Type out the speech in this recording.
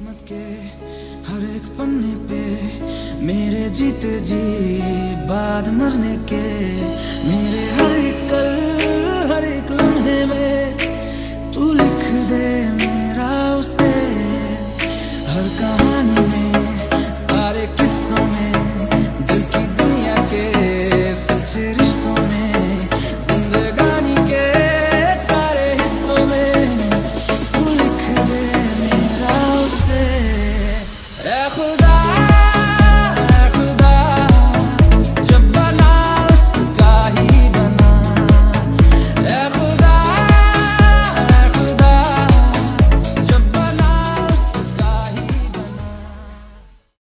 किस्मत के हर एक पन्ने पे मेरे जीते जी, बाद मरने के मेरे हर एक कल, हर एक लम्हे में तू लिख दे मेरा उसे, हर कहानी में